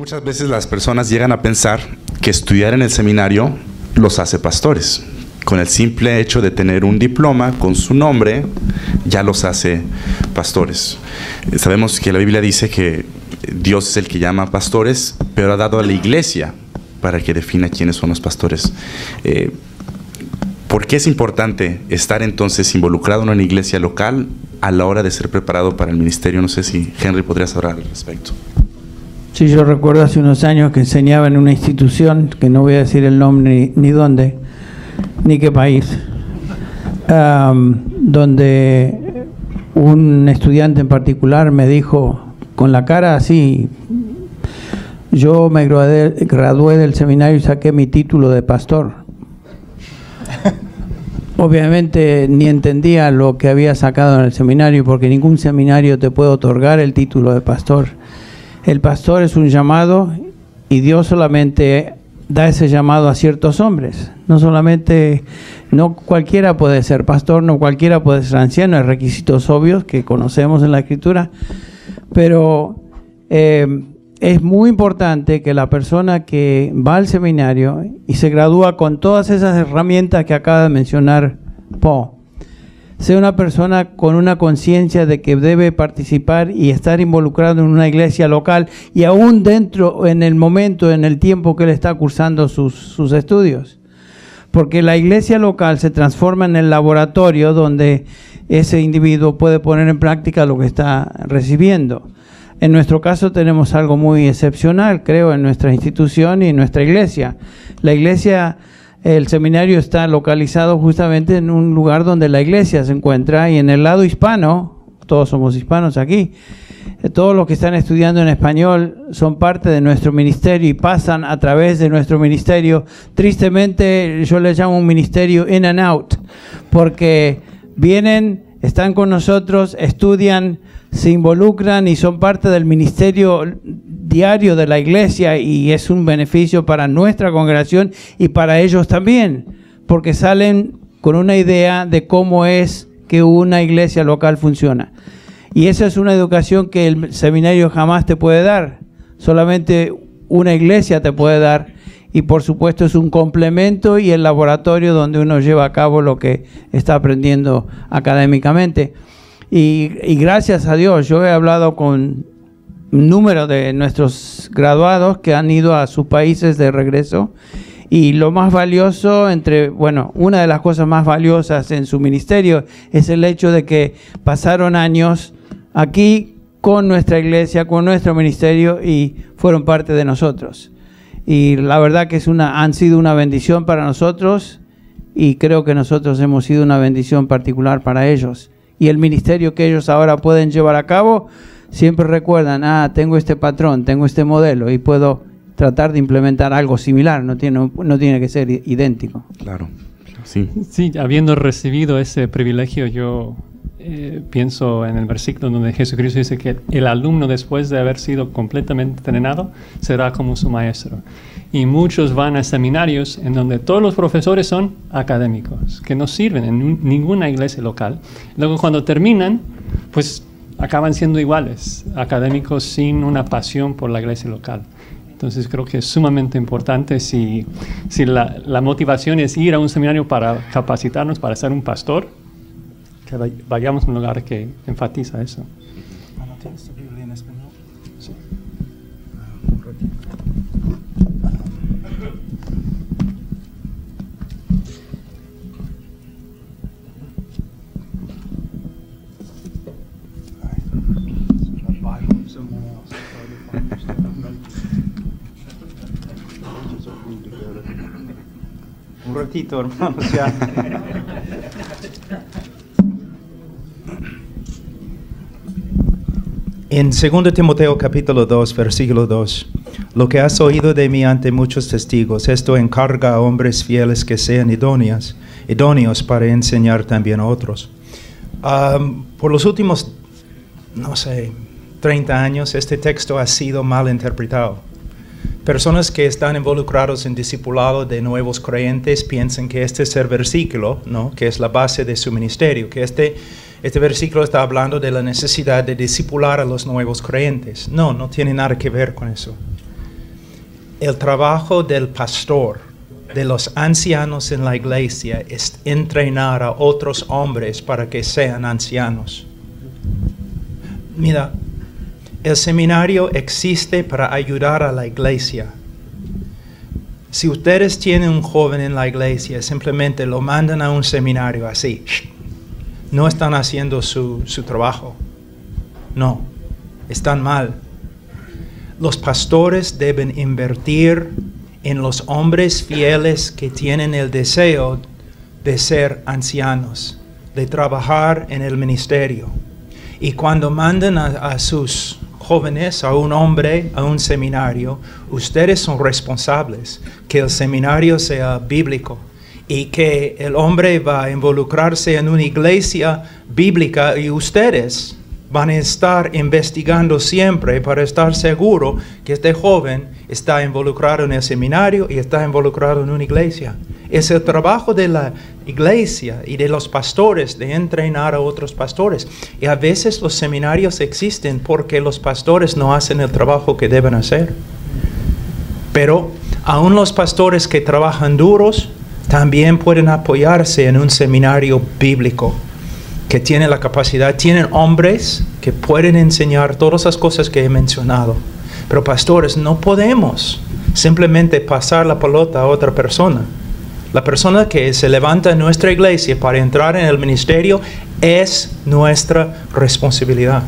muchas veces las personas llegan a pensar que estudiar en el seminario los hace pastores. Con el simple hecho de tener un diploma con su nombre, ya los hace pastores. Sabemos que la Biblia dice que Dios es el que llama pastores, pero ha dado a la iglesia para que defina quiénes son los pastores. Eh, ¿Por qué es importante estar entonces involucrado en una iglesia local a la hora de ser preparado para el ministerio? No sé si Henry podrías hablar al respecto. Sí, yo recuerdo hace unos años que enseñaba en una institución, que no voy a decir el nombre ni, dónde, ni qué país, donde un estudiante en particular me dijo con la cara así, yo me gradué, gradué del seminario y saqué mi título de pastor. Obviamente ni entendía lo que había sacado en el seminario, porque ningún seminario te puede otorgar el título de pastor el pastor es un llamado y Dios solamente da ese llamado a ciertos hombres. No solamente, no cualquiera puede ser pastor, no cualquiera puede ser anciano, hay requisitos obvios que conocemos en la escritura, pero eh, es muy importante que la persona que va al seminario y se gradúa con todas esas herramientas que acaba de mencionar Paul, sea una persona con una conciencia de que debe participar y estar involucrado en una iglesia local y aún dentro, en el momento, en el tiempo que él está cursando sus, sus estudios. Porque la iglesia local se transforma en el laboratorio donde ese individuo puede poner en práctica lo que está recibiendo. En nuestro caso tenemos algo muy excepcional, creo, en nuestra institución y en nuestra iglesia. La iglesia el seminario está localizado justamente en un lugar donde la iglesia se encuentra y en el lado hispano, todos somos hispanos aquí, eh, todos los que están estudiando en español son parte de nuestro ministerio y pasan a través de nuestro ministerio. Tristemente yo les llamo un ministerio in and out, porque vienen, están con nosotros, estudian, se involucran y son parte del ministerio diario de la iglesia y es un beneficio para nuestra congregación y para ellos también, porque salen con una idea de cómo es que una iglesia local funciona. Y esa es una educación que el seminario jamás te puede dar, solamente una iglesia te puede dar y por supuesto es un complemento y el laboratorio donde uno lleva a cabo lo que está aprendiendo académicamente. Y, y gracias a Dios, yo he hablado con número de nuestros graduados que han ido a sus países de regreso. Y lo más valioso, entre, bueno, una de las cosas más valiosas en su ministerio es el hecho de que pasaron años aquí con nuestra iglesia, con nuestro ministerio y fueron parte de nosotros. Y la verdad que es una, han sido una bendición para nosotros y creo que nosotros hemos sido una bendición particular para ellos. Y el ministerio que ellos ahora pueden llevar a cabo siempre recuerdan, ah, tengo este patrón, tengo este modelo y puedo tratar de implementar algo similar, no tiene, no tiene que ser idéntico. Claro, sí. Sí, habiendo recibido ese privilegio, yo eh, pienso en el versículo donde Jesucristo dice que el alumno después de haber sido completamente entrenado será como su maestro. Y muchos van a seminarios en donde todos los profesores son académicos, que no sirven en ninguna iglesia local. Luego cuando terminan, pues acaban siendo iguales, académicos sin una pasión por la iglesia local. Entonces creo que es sumamente importante si, si la, la, motivación es ir a un seminario para capacitarnos para ser un pastor, que vayamos a un lugar que enfatiza eso. Un ratito, hermanos, ya. En 2 Timoteo capítulo 2, versículo 2, lo que has oído de mí ante muchos testigos, esto encarga a hombres fieles que sean idóneos, idóneos para enseñar también a otros. por los últimos, no sé, 30 años, este texto ha sido mal interpretado. Personas que están involucrados en discipulado de nuevos creyentes piensan que este es el versículo, ¿no? que es la base de su ministerio, que este, este versículo está hablando de la necesidad de discipular a los nuevos creyentes. No, no tiene nada que ver con eso. el trabajo del pastor, de los ancianos en la iglesia, es entrenar a otros hombres para que sean ancianos. Mira, el seminario existe para ayudar a la iglesia. Si ustedes tienen un joven en la iglesia, simplemente lo mandan a un seminario así. No están haciendo su, su trabajo. No, están mal. Los pastores deben invertir en los hombres fieles que tienen el deseo de ser ancianos, de trabajar en el ministerio. Y cuando mandan a, a sus jóvenes, a un hombre, a un seminario, ustedes son responsables que el seminario sea bíblico y que el hombre va a involucrarse en una iglesia bíblica y ustedes van a estar investigando siempre para estar seguro que este joven está involucrado en el seminario y está involucrado en una iglesia. Es el trabajo de la iglesia y de los pastores de entrenar a otros pastores. Y a veces los seminarios existen porque los pastores no hacen el trabajo que deben hacer. Pero aún los pastores que trabajan duros también pueden apoyarse en un seminario bíblico que tiene la capacidad, tienen hombres que pueden enseñar todas las cosas que he mencionado. Pero pastores, no podemos simplemente pasar la pelota a otra persona. La persona que se levanta en nuestra iglesia para entrar en el ministerio es nuestra responsabilidad.